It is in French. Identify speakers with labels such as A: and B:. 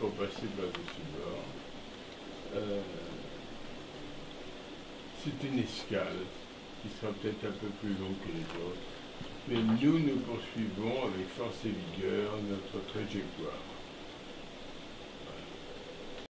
A: pour passer par-dessus bord. C'est une escale qui sera peut-être un peu plus longue que les autres, mais nous, nous poursuivons avec force et vigueur notre trajectoire.